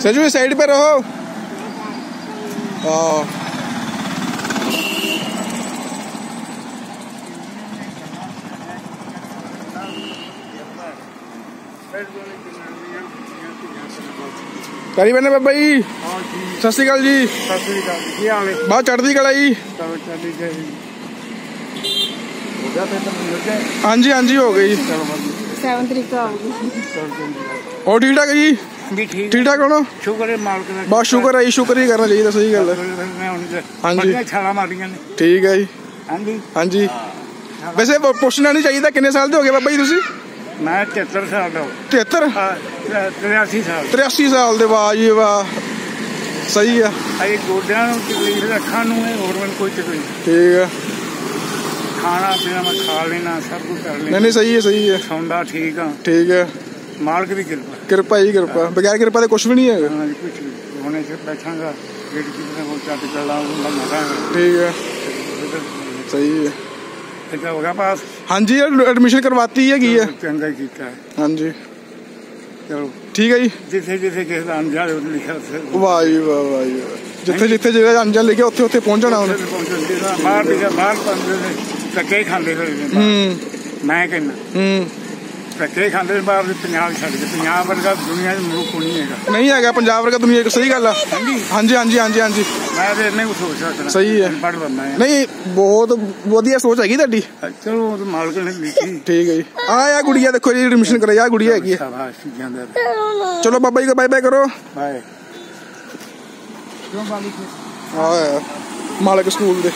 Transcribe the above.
सजू side पे रहो हाँ ਕਰੀ ਬਨੇ ਬਾਬਾ ਜੀ ਸਤਿ ਸ਼੍ਰੀ ਅਕਾਲ ਜੀ ਸਤਿ ਸ੍ਰੀ ਅਕਾਲ ਕੀ ਹਾਲ ਹੈ ਬਾਹਰ ਚੜ੍ਹਦੀ ਕਲਾ ਜੀ ਚਲੋ ਚੱਲੀ ਗਈ ਹੋ ਗਿਆ ਤੇ ਤਾਂ ਮਿਲ ਗਿਆ ਹਾਂਜੀ ਹਾਂਜੀ ਹੋ ਗਈ ਜੀ ਚਲੋ ਵਧੀਆ 7 ਤਰੀਕ ਆ ਗਈ ਚਲ ਚੰਗੀ ਹੋਰ ਠੀਕ ਠਾਕ ਜੀ ਵੀ ਠੀਕ ਠੀਕ ਠਾਕ ਹੋਣਾ? ਸ਼ੁਕਰ ਹੈ ਮਾਲਕ ਦਾ। ਬਸ ਸ਼ੁਕਰ ਹੈ ਜੀ ਸ਼ੁਕਰ ਹੀ ਕਰਨਾ ਚਾਹੀਦਾ ਸਹੀ ਗੱਲ ਹੈ। ਮੈਂ ਹੁਣ ਤੇ ਹਾਂਜੀ। ਬੜੀਆਂ ਛਾਲਾਂ ਮਾਰੀਆਂ ਨੇ। ਠੀਕ ਹੈ ਜੀ। ਹਾਂਜੀ। ਹਾਂਜੀ। ਵੈਸੇ ਪ- ਪੁੱਛਣਾ ਨਹੀਂ ਚਾਹੀਦਾ ਕਿੰਨੇ ਸਾਲ ਦੇ ਹੋ ਗਏ ਬਾਬਾ ਜੀ ਤੁਸੀਂ? ਮੈਂ 73 ਸਾਲ ਦਾ। 73 ਹਾਂ 83 ਸਾਲ। 83 ਸਾਲ ਦੇ ਵਾਹ ਜੀ ਵਾਹ। ਸਹੀ ਆ। ਅਜੇ ਗੋਡਿਆਂ ਨੂੰ ਤਕਲੀਫ ਹੈ, ਅੱਖਾਂ ਨੂੰ ਹੈ ਹੋਰ ਮੈਨੂੰ ਕੋਈ ਤਕਲੀਫ ਨਹੀਂ। ਠੀਕ ਆ। ਖਾਣਾ ਪੀਣਾ ਮੈਂ ਖਾ ਲੈਣਾ ਸਭ ਕੁਝ ਕਰ ਨਹੀਂ ਲੈਣਾ ਨਹੀਂ ਸਹੀ ਹੈ ਸਹੀ ਹੈ। ਸੌਂਦਾ ਠੀਕ ਆ। ਠੀਕ ਹੈ ਮਾਲਕ ਦੀ ਕਿਰਪਾ। ਕਿਰਪਾ ਜੀ ਕਿਰਪਾ। ਬਗੈਰ ਕਿਰਪਾ ਦੇ ਕੁਝ ਵੀ ਨਹੀਂ ਹੈਗਾ। ਹਾਂ ਜੀ ਕੁਝ ਨਹੀਂ ਹੁਣੇ ਚ ਬੈਠਾਂਗਾ ਜਿਹੜੀ ਕਿਤੇ ਕੋਲ ਚੱਟ ਚੱਲਾਂ ਉਹ ਮੰਗਾਂਗਾ। ਠੀਕ ਹੈ। ਸਹੀ ਹੈ। ਠੀਕ ਹੋ ਗਿਆ ਪਾਸ? ਹਾਂਜੀ ਐਡਮਿਸ਼ਨ ਕਰਵਾਤੀ ਹੈਗੀ ਹੈ। ਚੰਗਾ ਹੀ ਕੀਤਾ। ਹੈ। ਹਾਂਜੀ। ਚਲੋ। ਠੀਕ ਹੈ ਜੀ। ਜਿੱਥੇ ਜਿੱਥੇ ਕਿਸੇ ਦਾ ਅੰਜਾਲ ਉਹ ਲਿਖਿਆ ਵਾਹ ਜੀ ਵਾਹ ਵਾਹ ਜੀ। ਜਿੱਥੇ ਜਿੱਥੇ ਜਿਹੜਾ ਅੰਜਲ ਲਿਖਿਆ ਉੱਥੇ ਉੱਥੇ ਪਹੁੰਚਣਾ ਉਹਨੇ। ਬਾਹਰ ਲਿਖਿਆ ਬਾਹਰ ਪੰਦੇ ਨੇ ਧੱਕੇ ਖਾਂਦੇ ਹੋਏ। ਹੂੰ। ਮੈਂ ਕਹਿੰਦਾ। ਹੂੰ। ਧੱਕੇ ਖਾਂਦੇ ਨੇ ਬਾਹਰ ਦੇ ਪੰਜਾਬ ਛੱਡ ਕੇ ਪੰਜਾਬ ਵਰਗਾ ਦੁਨੀਆ 'ਚ ਮੁਲਕ ਕੋਈ ਨਹੀਂ ਹੈਗਾ। ਨਹੀਂ ਹੈਗਾ ਪੰਜਾਬ ਵਰਗਾ ਦੁਨੀਆ 'ਚ ਸਹੀ ਗੱਲ ਆ। ਹਾਂਜੀ। ਹਾਂਜੀ ਹਾਂਜੀ ਹਾਂਜੀ ਮੈਂ ਤੇ ਇੰਨੇ ਕੁ ਸੋਚ ਸਕਦਾ। ਸਹੀ ਹੈ। ਪੜ ਬੰਦਾ ਹੈ। ਨਹੀਂ ਬਹੁਤ ਵਧੀਆ ਸੋਚ ਹੈਗੀ ਤੁਹਾਡੀ। ਚਲੋ ਉਹ ਤਾਂ ਮਾਲਕ ਨੇ ਲਿਖੀ ਠੀਕ ਹੈ ਜੀ। ਆ ਆ ਗੁੜੀਆ ਦੇਖੋ ਜੀ ਐਡਮਿਸ਼ਨ ਕਰਾਈ ਆ ਗੁੜੀਆ ਹੈਗੀ ਹੈ। ਸ਼ਾਬਾਸ਼ ਜਾਂਦਾ ਚਲੋ ਬਾਬਾ ਜੀ ਕੋ ਬਾਏ ਬਾਏ ਕਰੋ। ਬਾਏ ਕਿਉਂ ਮਾਲਕ ਸਕੂਲ ਦੇ।